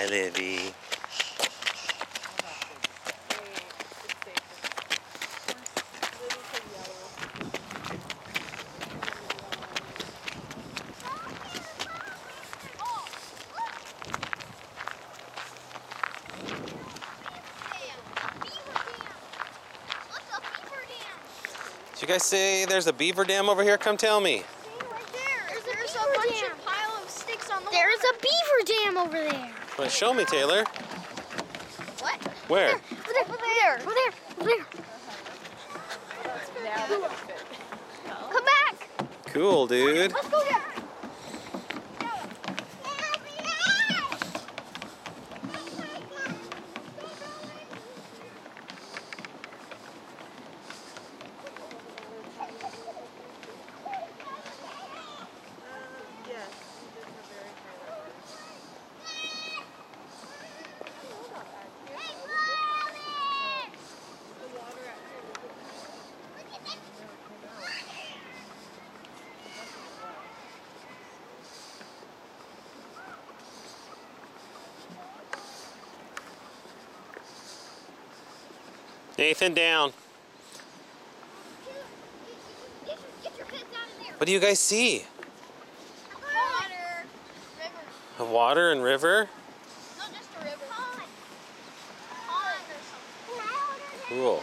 Livy. Did you guys say there's a beaver dam over here? Come tell me. There's, there's a bunch of pile of sticks on the There's a beaver dam over there. Well, show me, Taylor. What? Where? Over there, over there, over there, over there. Come back. Cool, dude. Nathan, down. Get your kids out of. What do you guys see? Water. A water and river? No, just a river. Pond. Pond or something. Cool.